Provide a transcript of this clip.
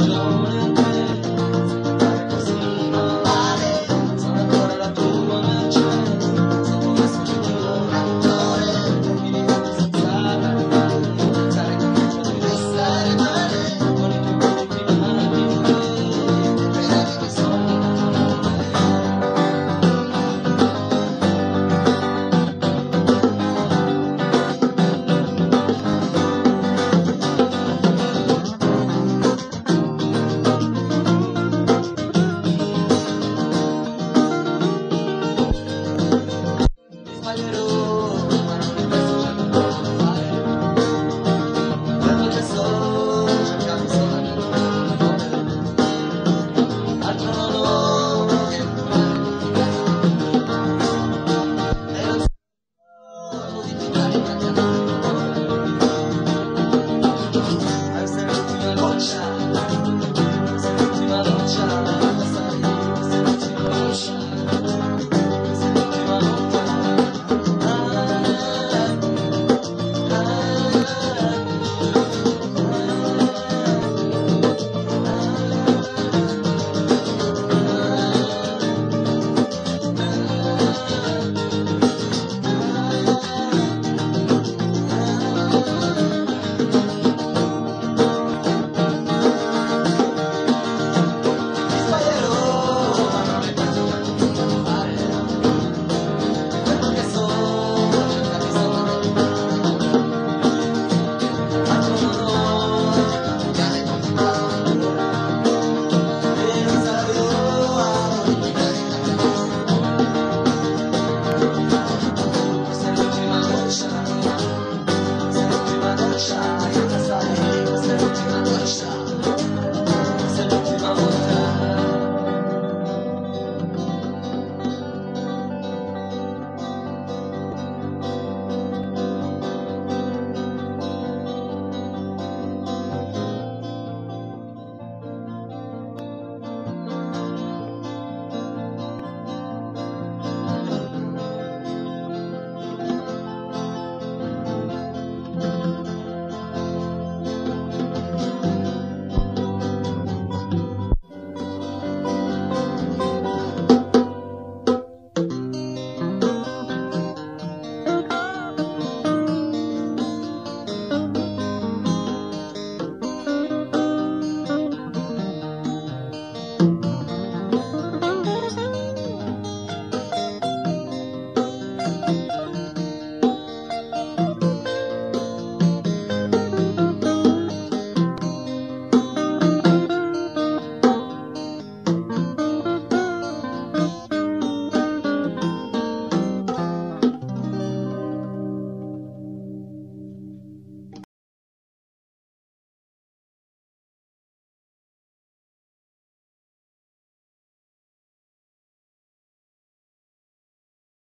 Angel.